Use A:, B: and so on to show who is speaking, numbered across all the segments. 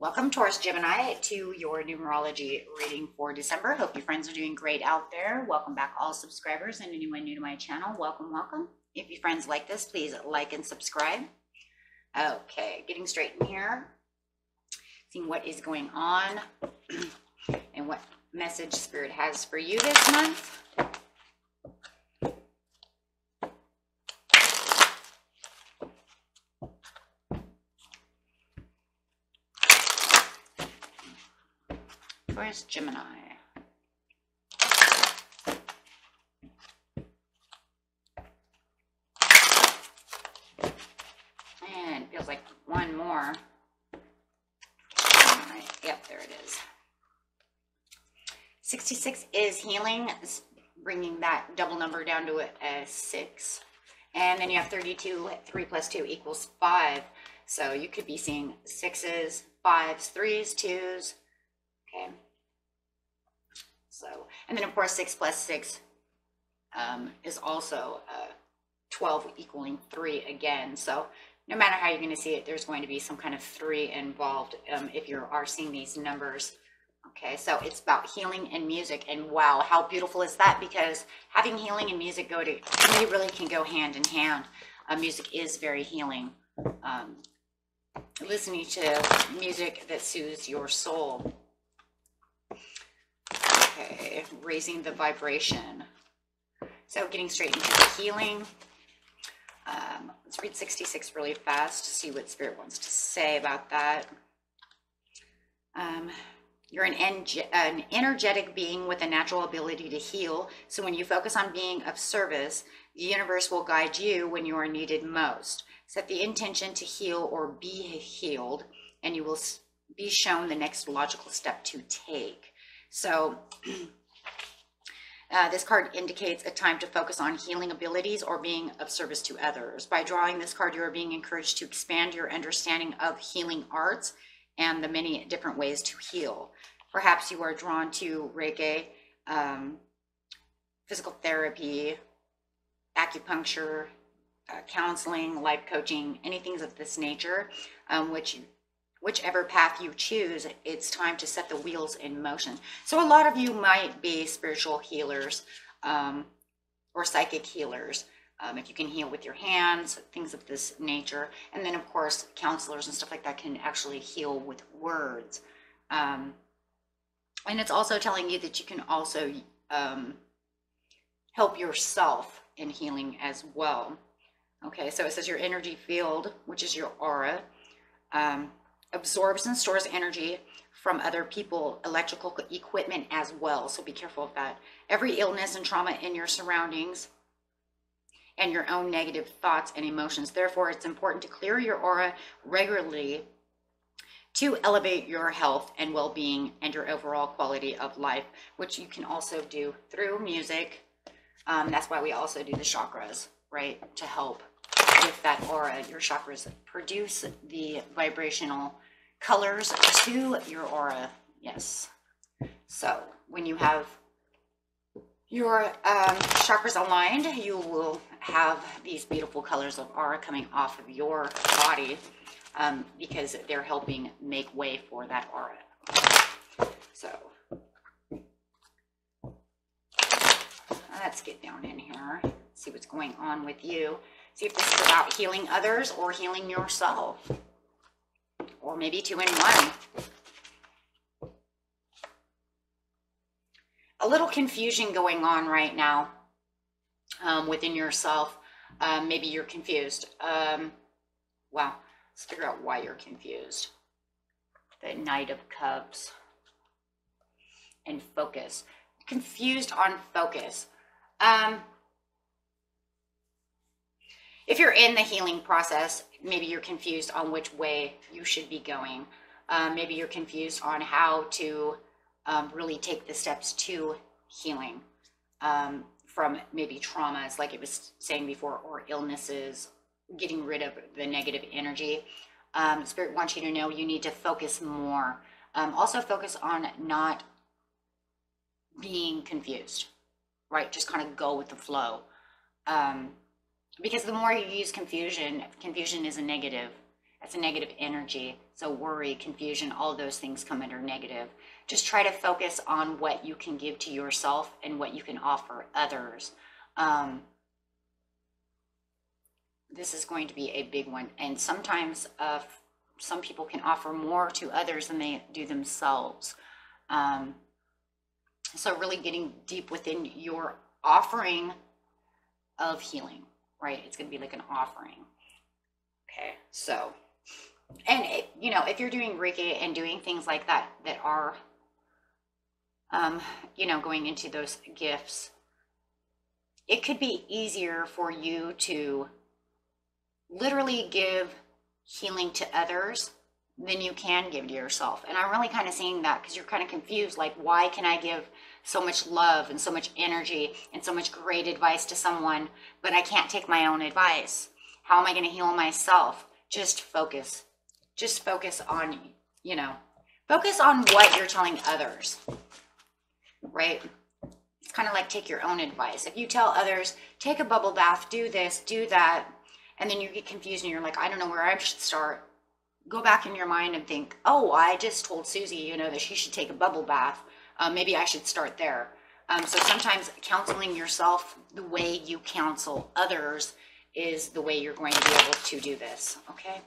A: Welcome, Taurus Gemini, to your numerology reading for December. Hope your friends are doing great out there. Welcome back, all subscribers, and anyone new to my channel. Welcome, welcome. If your friends like this, please like and subscribe. Okay, getting straight in here, seeing what is going on and what message Spirit has for you this month. Taurus Gemini. And it feels like one more. Yep, there it is. 66 is healing, it's bringing that double number down to a, a six. And then you have 32, three plus two equals five. So you could be seeing sixes, fives, threes, twos. Okay. So, and then of course, six plus six um, is also uh, 12 equaling three again. So no matter how you're going to see it, there's going to be some kind of three involved um, if you are seeing these numbers. Okay, so it's about healing and music, and wow, how beautiful is that? Because having healing and music go to, they really can go hand in hand. Uh, music is very healing. Um, listening to music that soothes your soul. Okay, raising the vibration. So getting straight into the healing. Um, let's read 66 really fast to see what Spirit wants to say about that. Um, you're an, an energetic being with a natural ability to heal. So when you focus on being of service, the universe will guide you when you are needed most. Set the intention to heal or be healed, and you will be shown the next logical step to take. So uh, this card indicates a time to focus on healing abilities or being of service to others. By drawing this card, you are being encouraged to expand your understanding of healing arts and the many different ways to heal. Perhaps you are drawn to Reiki, um, physical therapy, acupuncture, uh, counseling, life coaching, anything of this nature, um, which whichever path you choose, it's time to set the wheels in motion. So a lot of you might be spiritual healers um, or psychic healers. Um, if you can heal with your hands, things of this nature. And then, of course, counselors and stuff like that can actually heal with words. Um, and it's also telling you that you can also um, help yourself in healing as well. Okay, so it says your energy field, which is your aura, um, absorbs and stores energy from other people, electrical equipment as well. So be careful of that. Every illness and trauma in your surroundings and your own negative thoughts and emotions. Therefore, it's important to clear your aura regularly to elevate your health and well being and your overall quality of life, which you can also do through music. Um, that's why we also do the chakras, right? To help with that aura. Your chakras produce the vibrational colors to your aura. Yes. So when you have your um, chakras aligned, you will have these beautiful colors of aura coming off of your body um, because they're helping make way for that aura. So let's get down in here, see what's going on with you. See if this is about healing others or healing yourself. Or maybe two in one. A little confusion going on right now um, within yourself. Um, maybe you're confused. Um. Let's figure out why you're confused. The Knight of Cups. And focus. Confused on focus. Um, if you're in the healing process, maybe you're confused on which way you should be going. Um, maybe you're confused on how to um, really take the steps to healing um, from maybe traumas, like it was saying before, or illnesses, getting rid of the negative energy. Um, Spirit wants you to know you need to focus more. Um, also, focus on not being confused, right? Just kind of go with the flow. Um, because the more you use confusion, confusion is a negative. That's a negative energy. So worry, confusion, all those things come under negative. Just try to focus on what you can give to yourself and what you can offer others. Um, this is going to be a big one. And sometimes uh, some people can offer more to others than they do themselves. Um, so really getting deep within your offering of healing, right? It's going to be like an offering. Okay, so, and it, you know, if you're doing Reiki and doing things like that that are, um, you know, going into those gifts, it could be easier for you to literally give healing to others than you can give to yourself. And I'm really kind of seeing that because you're kind of confused like, why can I give so much love and so much energy and so much great advice to someone, but I can't take my own advice? How am I going to heal myself? Just focus. Just focus on, you know, focus on what you're telling others, right? It's kind of like take your own advice. If you tell others, take a bubble bath, do this, do that, and then you get confused and you're like, I don't know where I should start. Go back in your mind and think, oh, I just told Susie, you know, that she should take a bubble bath. Uh, maybe I should start there. Um, so sometimes counseling yourself the way you counsel others is the way you're going to be able to do this. Okay.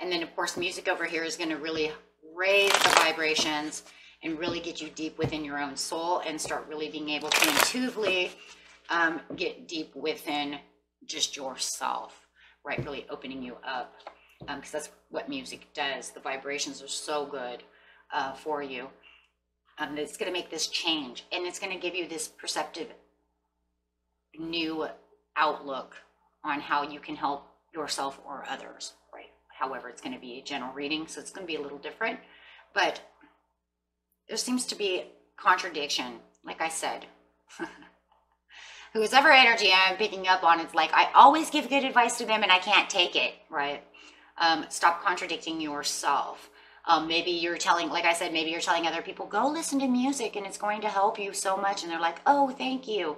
A: And then, of course, music over here is going to really raise the vibrations and really get you deep within your own soul and start really being able to intuitively um, get deep within just yourself, right? Really opening you up because um, that's what music does. The vibrations are so good uh, for you. Um, it's going to make this change and it's going to give you this perceptive new outlook on how you can help yourself or others, right? However, it's going to be a general reading, so it's going to be a little different. But there seems to be contradiction, like I said. whoever energy I'm picking up on, it's like I always give good advice to them and I can't take it, right? Um, stop contradicting yourself. Um, maybe you're telling, like I said, maybe you're telling other people, go listen to music and it's going to help you so much. And they're like, oh, thank you.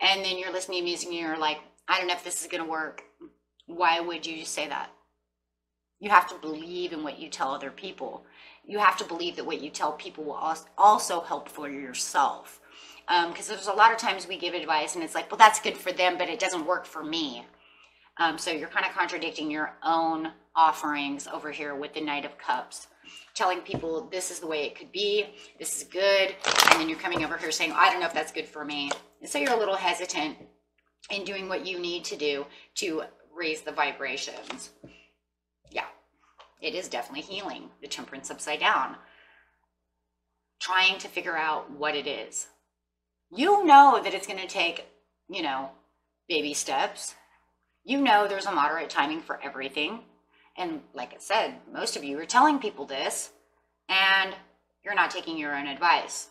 A: And then you're listening to music and you're like, I don't know if this is going to work. Why would you say that? You have to believe in what you tell other people. You have to believe that what you tell people will also help for yourself because um, there's a lot of times we give advice and it's like, well, that's good for them, but it doesn't work for me. Um, so you're kind of contradicting your own offerings over here with the Knight of Cups, telling people this is the way it could be, this is good, and then you're coming over here saying, I don't know if that's good for me. And so you're a little hesitant in doing what you need to do to raise the vibrations. Yeah, it is definitely healing the temperance upside down. Trying to figure out what it is you know that it's going to take, you know, baby steps. You know there's a moderate timing for everything. And like I said, most of you are telling people this and you're not taking your own advice.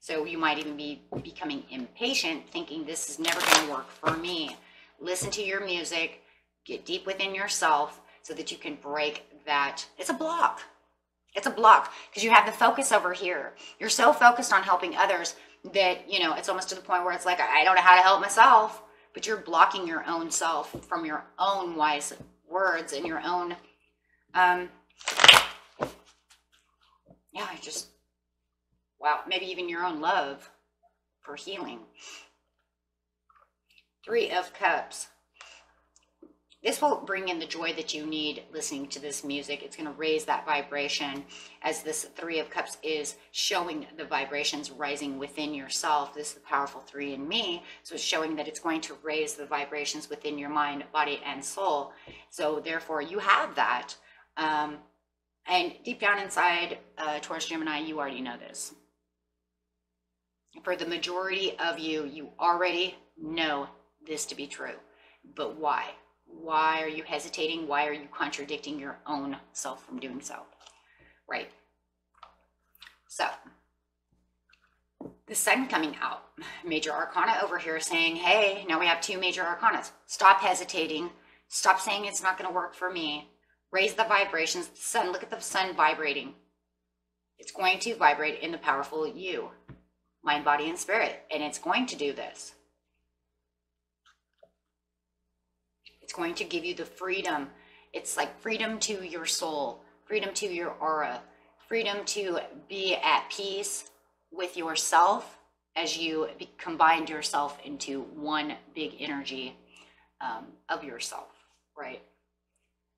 A: So you might even be becoming impatient, thinking this is never going to work for me. Listen to your music, get deep within yourself so that you can break that. It's a block. It's a block because you have the focus over here. You're so focused on helping others that you know it's almost to the point where it's like i don't know how to help myself but you're blocking your own self from your own wise words and your own um yeah I just wow maybe even your own love for healing. Three of cups this will bring in the joy that you need listening to this music. It's going to raise that vibration as this Three of Cups is showing the vibrations rising within yourself. This is the powerful three in me. So it's showing that it's going to raise the vibrations within your mind, body, and soul. So therefore, you have that. Um, and deep down inside, uh, Taurus Gemini, you already know this. For the majority of you, you already know this to be true. But why? Why are you hesitating? Why are you contradicting your own self from doing so? Right. So, the sun coming out, major arcana over here saying, hey, now we have two major arcanas. Stop hesitating. Stop saying it's not going to work for me. Raise the vibrations. The sun, look at the sun vibrating. It's going to vibrate in the powerful you, mind, body, and spirit. And it's going to do this. It's going to give you the freedom it's like freedom to your soul, freedom to your aura, freedom to be at peace with yourself as you be- combined yourself into one big energy um, of yourself, right?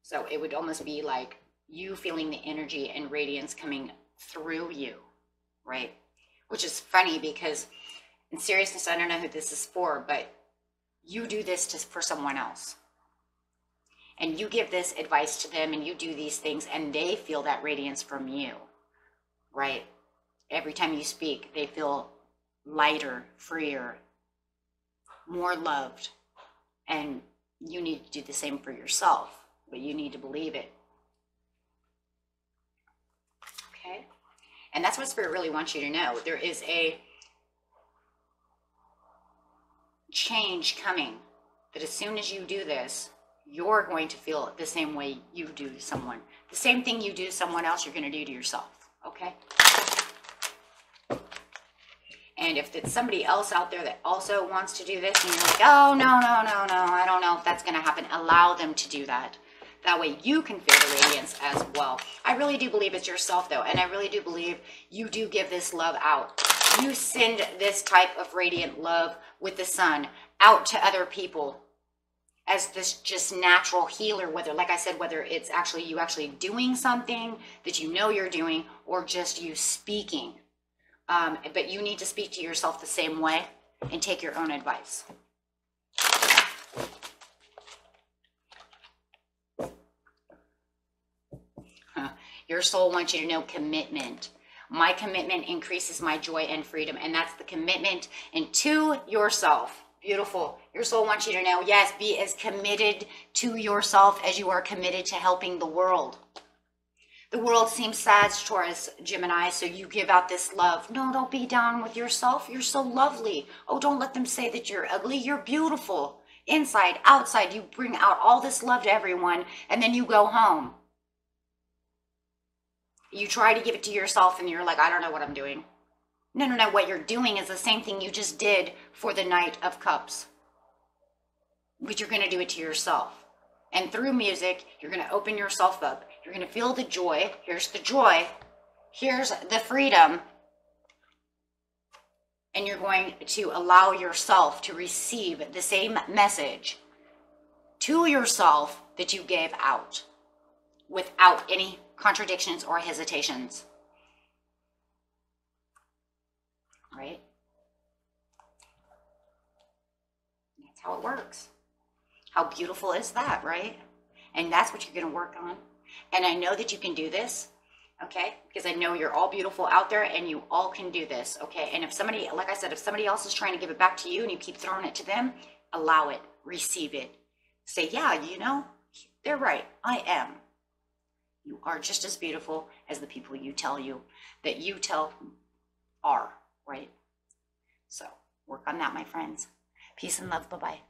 A: So it would almost be like you feeling the energy and radiance coming through you, right? Which is funny because, in seriousness, I don't know who this is for, but you do this to, for someone else. And you give this advice to them and you do these things, and they feel that radiance from you, right? Every time you speak, they feel lighter, freer, more loved. And you need to do the same for yourself, but you need to believe it. Okay? And that's what Spirit really wants you to know. There is a change coming that as soon as you do this, you're going to feel the same way you do to someone. The same thing you do to someone else, you're going to do to yourself. Okay? And if it's somebody else out there that also wants to do this, and you're like, oh, no, no, no, no, I don't know if that's going to happen, allow them to do that. That way you can feel the radiance as well. I really do believe it's yourself, though, and I really do believe you do give this love out. You send this type of radiant love with the sun out to other people as this just natural healer whether like i said whether it's actually you actually doing something that you know you're doing or just you speaking. Um, but you need to speak to yourself the same way and take your own advice. Your soul wants you to know commitment. My commitment increases my joy and freedom and that's the commitment into yourself Beautiful. Your soul wants you to know, yes, be as committed to yourself as you are committed to helping the world. The world seems sad, Taurus, Gemini, so you give out this love. No, don't be down with yourself. You're so lovely. Oh, don't let them say that you're ugly. You're beautiful. Inside, outside, you bring out all this love to everyone, and then you go home. You try to give it to yourself, and you're like, I don't know what I'm doing. No, no, no. What you're doing is the same thing you just did for the Knight of Cups. But you're going to do it to yourself. And through music, you're going to open yourself up. You're going to feel the joy. Here's the joy. Here's the freedom. And you're going to allow yourself to receive the same message to yourself that you gave out without any contradictions or hesitations. Right? That's how it works. How beautiful is that, right? And that's what you're going to work on. And I know that you can do this, okay? Because I know you're all beautiful out there and you all can do this, okay? And if somebody, like I said, if somebody else is trying to give it back to you and you keep throwing it to them, allow it, receive it. Say, yeah, you know, they're right. I am. You are just as beautiful as the people you tell you that you tell are right? So work on that, my friends. Peace and love. Bye bye.